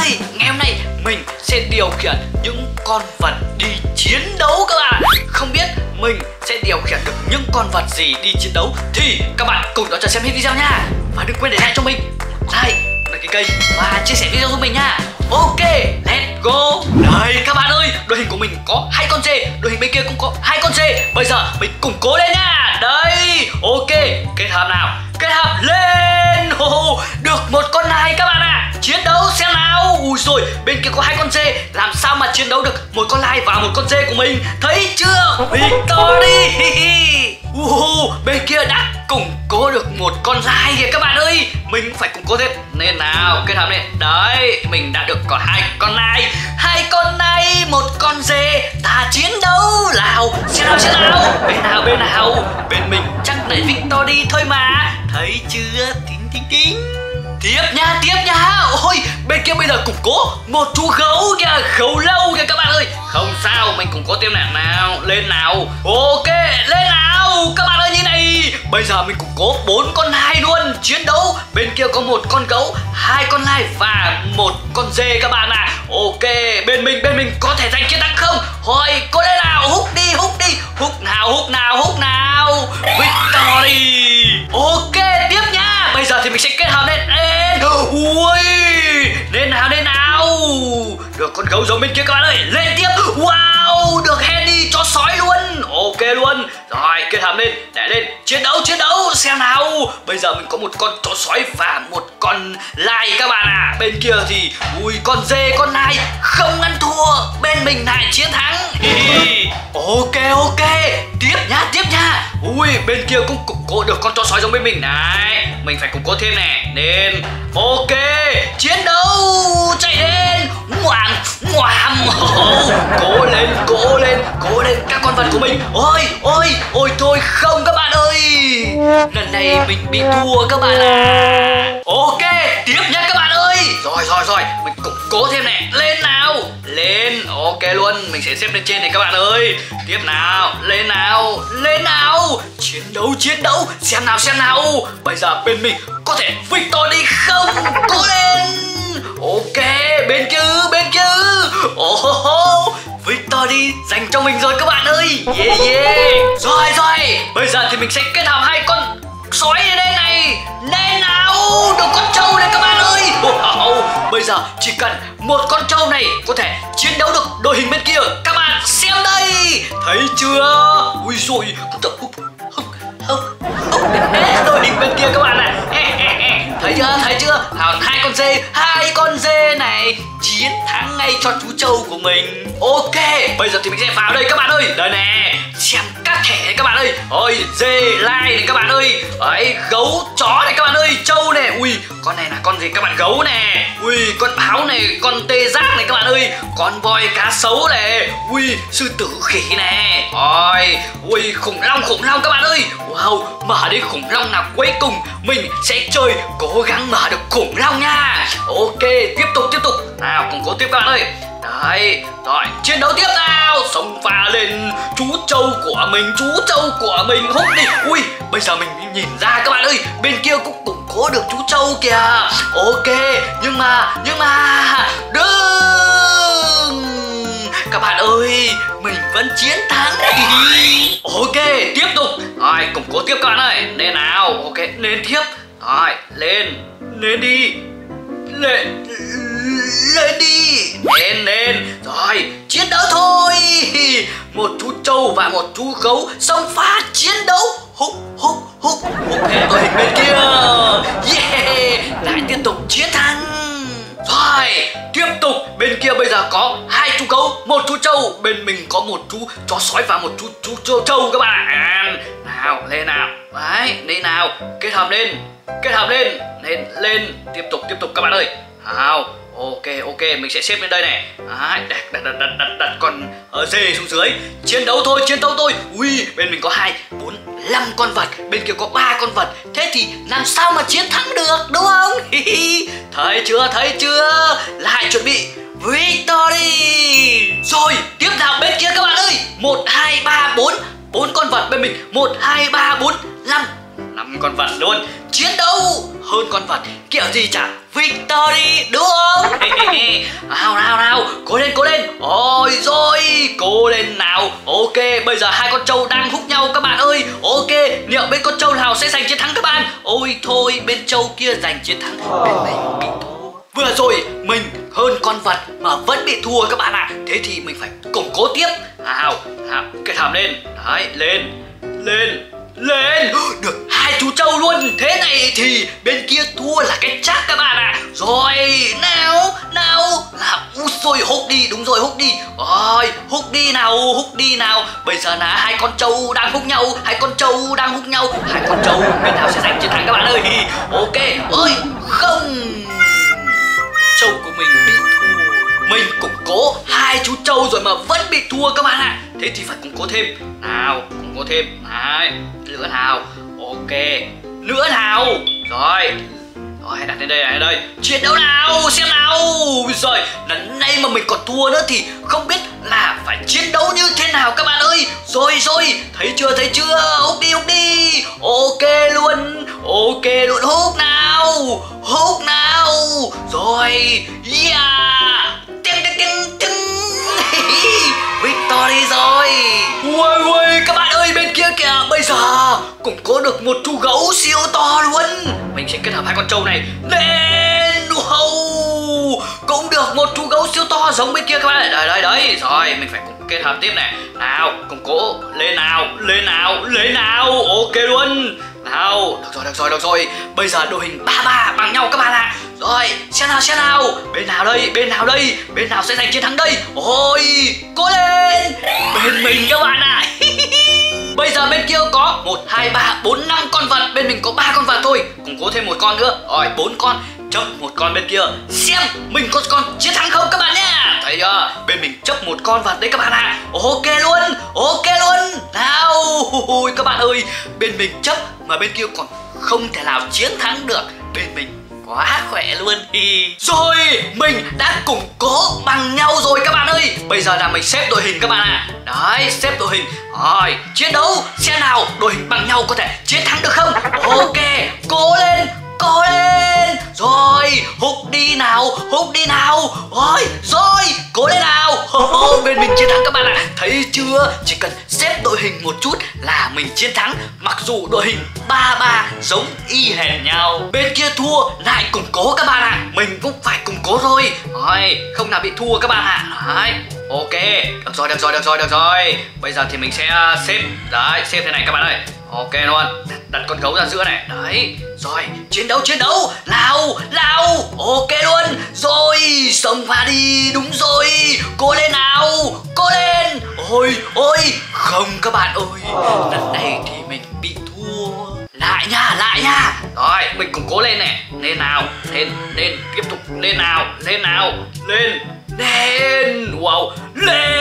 ơi, ngày hôm nay mình sẽ điều khiển những con vật đi chiến đấu các bạn. Không biết mình sẽ điều khiển được những con vật gì đi chiến đấu Thì các bạn cùng đón chờ xem hết video nha. Và đừng quên để lại cho mình một like, đăng ký kênh và chia sẻ video giúp mình nha. Ok, let's go. Đây các bạn ơi, đội hình của mình có hai con dê Đội hình bên kia cũng có hai con dê Bây giờ mình củng cố lên nha. Đây, ok, kết hợp nào? Kết hợp lên. Oh, Được một con này các bạn ạ. À. Chiến đấu. Ui rồi bên kia có hai con dê. Làm sao mà chiến đấu được một con lai và một con dê của mình? Thấy chưa? Victory uh, Bên kia đã củng cố được một con lai kìa các bạn ơi. Mình phải củng cố thêm. Nên nào kết hợp lên Đấy mình đã được có hai con lai. Hai con lai, một con dê. Ta chiến đấu. Nào Xem nào xem nào. Bên nào bên nào? Bên mình chắc lấy Victory thôi mà. Thấy chưa? Tính tính tính. Tiếp nha, tiếp nha. Ôi, bên kia bây giờ củng cố Một chú gấu kìa, gấu lâu kìa các bạn ơi. Không sao, mình củng cố tiếp nào nào. Lên nào. Ok, lên nào. Các bạn ơi như này. Bây giờ mình củng cố bốn con nai luôn. Chiến đấu, bên kia có một con gấu hai con nai và một con dê các bạn ạ. À. Ok, bên mình, bên mình có thể giành chiến thắng không? Hồi, có lên nào, hút đi, hút đi. Hút nào, hút nào, hút nào con gấu giống bên kia các bạn ơi. Lên tiếp. Wow, được Henny cho sói luôn. Ok luôn. Rồi, kết hợp lên để lên. Chiến đấu chiến đấu. Xem nào. Bây giờ mình có một con chó sói và một con lai các bạn à bên kia thì ui con dê, con nai. Không ăn thua. Bên mình lại chiến thắng. Ok ok. Tiếp nha tiếp nha. Ui, bên kia cũng củng cố được con chó sói giống bên mình này. Mình phải củng cố thêm nè nên, ok. Chiến đấu. Chạy đi ngoàm ngoàm. Cố lên cố lên cố lên các con vật của mình. Ôi ôi ôi thôi không các bạn ơi. Lần này mình bị thua các bạn à ok, tiếp nha các bạn ơi. Rồi rồi rồi. Mình củng cố thêm nè lên nào. Lên. Ok luôn. Mình sẽ xếp lên trên này các bạn ơi. Tiếp nào. Lên nào. Lên nào. Chiến đấu chiến đấu. Xem nào xem nào. Bây giờ bên mình có thể victory không? Cố lên. Đi, dành cho mình rồi các bạn ơi. Yeah yeah. Rồi rồi. Bây giờ thì mình sẽ kết hợp hai con sói ở đây này. Nên nào, được con trâu này các bạn ơi. Wow. bây giờ chỉ cần một con trâu này có thể chiến đấu được đội hình bên kia. Các bạn xem đây. Thấy chưa? Ui rồi đội hình bên kia các bạn này thấy chưa? Thấy chưa? Hai con dê, hai con dê này. Chiến thắng ngay cho chú trâu của mình. Ok, bây giờ thì mình sẽ vào đây các bạn ơi. Đây nè xem các thẻ này, các bạn ơi. Ôi, dê lai này, các bạn ơi. Ấy, gấu, chó này, các bạn ơi. Trâu này. Ui, con này là con gì? Các bạn, gấu nè ui, con báo này, con tê giác này, các bạn ơi. Con voi cá sấu này. Ui, sư tử khỉ nè ôi, ui, khủng long khủng long, các bạn ơi. Wow, mở đi khủng long nào. Cuối cùng, mình sẽ chơi cố gắng mở được khủng long nha. Ok, tiếp tục tiếp tục. Nào, cùng cố tiếp, các bạn ơi. Đấy, rồi chiến đấu tiếp nào. Sống pha lên chú trâu của mình Chú trâu của mình. Hút đi. Ui, bây giờ mình nhìn ra các bạn ơi Bên kia cũng củng cố được chú trâu kìa. Ok, nhưng mà Nhưng mà Đừng. Các bạn ơi Mình vẫn chiến thắng. Ok, tiếp tục. Rồi, củng cố tiếp các bạn ơi. Lên nào, ok, lên tiếp. Rồi, lên Lên đi. Lên lên đi. Lên lên. Rồi chiến đấu thôi. Một chú trâu và một chú gấu xông pha chiến đấu. Húc húc húc. Húc hết đội hình bên kia. Yeah lại tiếp tục chiến thắng. Rồi tiếp tục. Bên kia bây giờ có hai chú gấu một chú trâu. Bên mình có một chú chó sói và một chú chú, chú trâu các bạn. Nào lên nào. Đấy lên nào. Kết hợp lên kết hợp lên. Lên lên. Tiếp tục tiếp tục các bạn ơi nào ok ok mình sẽ xếp lên đây này. Đặt, đặt, đặt, đặt, đặt, đặt con ở dê xuống dưới. Chiến đấu thôi chiến đấu thôi. Ui bên mình có hai bốn năm con vật. Bên kia có ba con vật. Thế thì làm sao mà chiến thắng được đúng không? Thấy chưa thấy chưa? Lại chuẩn bị victory. Rồi tiếp theo bên kia các bạn ơi. Một hai ba bốn. Bốn con vật bên mình. Một hai ba bốn năm năm con vật luôn. Chiến đấu hơn con vật, kiểu gì chả? Victory, đúng không? Nào nào nào. Cố lên cố lên. Ôi rồi cố lên nào. Ok, bây giờ hai con trâu đang hút nhau các bạn ơi. Ok, liệu bên con trâu nào sẽ giành chiến thắng các bạn? Ôi thôi, bên trâu kia giành chiến thắng. Bên này bị thua. Vừa rồi mình hơn con vật mà vẫn bị thua các bạn ạ. À. thế thì mình phải củng cố tiếp. Nào nào. Cái thảm lên. Đấy, lên. Lên lên! Được, hai chú trâu luôn. Thế này thì bên kia thua là cái chắc các bạn ạ. À. rồi, nào nào. Là úi rồi hút đi. Đúng rồi hút đi. Rồi hút đi nào hút đi nào. Bây giờ là hai con trâu đang hút nhau, hai con trâu đang hút nhau. Hai con trâu bên nào sẽ giành chiến thắng các bạn ơi? Ok ơi không. Trâu của mình bị thua. Mình củng cố hai chú trâu rồi mà vẫn bị thua các bạn ạ. À. thế thì phải củng cố thêm. Nào mua thêm. Đấy, lửa nào ok, lửa nào rồi. Rồi đặt lên đây này, đây. Chiến đấu nào? Xem nào. Rồi lần này mà mình còn thua nữa thì không biết là phải chiến đấu như thế nào các bạn ơi. Rồi rồi. Thấy chưa thấy chưa? Hút đi hút đi. Ok luôn. Ok luôn. Hút nào. Hút nào. Rồi. Yeah. Tiếng tiếng tiếng tiếng. Victory rồi. Ui ui kìa bây giờ, cũng có được một chú gấu siêu to luôn. Mình sẽ kết hợp hai con trâu này lên wow cũng được một chú gấu siêu to giống bên kia các bạn đấy đấy đấy. Rồi, mình phải cùng kết hợp tiếp này. Nào củng cố. Lên nào lên nào lên nào. Ok luôn. Nào, được rồi được rồi được rồi. Bây giờ đội hình ba ba bằng nhau các bạn ạ. Rồi xem nào xem nào? Bên nào đây, bên nào đây? Bên nào sẽ giành chiến thắng đây? Ôi, cố lên. Bên mình các bạn ạ. Bây giờ bên kia có 1, 2, 3, 4, 5 con vật. Bên mình có ba con vật thôi. Cũng có thêm một con nữa. Rồi bốn con. Chấp một con bên kia. Xem mình có con chiến thắng không các bạn nhé. Thấy chưa? Bên mình chấp một con vật đấy các bạn ạ. À. Ok luôn Ok luôn. Nào Ui, Các bạn ơi. Bên mình chấp mà bên kia còn không thể nào chiến thắng được. Bên mình quá khỏe luôn. Rồi, mình đã củng cố bằng nhau rồi các bạn ơi. Bây giờ là mình xếp đội hình các bạn ạ. À. Đấy, xếp đội hình. Rồi, chiến đấu xem nào đội hình bằng nhau có thể chiến thắng được không? Ok, cố lên cố lên. Rồi, hút đi nào, hút đi nào. Rồi rồi, cố lên nào oh, bên mình chiến thắng các bạn ạ. À. thấy chưa? Chỉ cần xếp đội hình một chút là mình chiến thắng. Mặc dù đội hình ba ba giống y hệt nhau. Bên kia thua lại củng cố các bạn ạ. À. mình cũng phải củng cố thôi. Rồi không nào bị thua các bạn ạ. À. đấy ok. Được rồi được rồi được rồi được rồi. Bây giờ thì mình sẽ ờ, xếp đấy xếp thế này các bạn ơi ok luôn. Đặt, đặt con gấu ra giữa này. Đấy. Rồi chiến đấu chiến đấu. Lao lao ok luôn. Rồi xông pha đi. Đúng rồi. Cố lên nào. Cố lên. Ôi ôi. Không các bạn ơi. Lần này thì mình bị thua. Lại nha lại nha. Rồi mình cùng cố lên này. Lên nào. Lên lên. Tiếp tục. Lên nào. Lên nào. Lên. Lên. Wow. Lên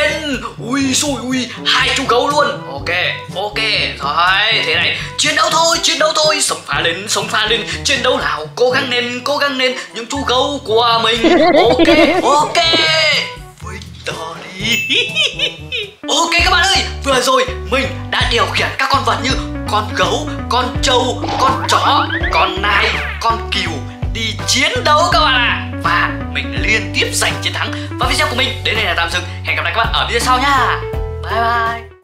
ui, xui, ui, hai chú gấu luôn. Ok ok, rồi, thế này. Chiến đấu thôi, chiến đấu thôi. Sống phá lên sống phá lên chiến đấu nào, cố gắng lên cố gắng lên những chú gấu của mình. Ok ok. Victory ok, các bạn ơi, vừa rồi mình đã điều khiển các con vật như con gấu, con trâu, con chó, con nai, con cừu đi chiến đấu các bạn ạ. à và mình liên tiếp giành chiến thắng. Và video của mình đến đây là tạm dừng. Hẹn gặp lại các bạn ở video sau nha. Bye bye.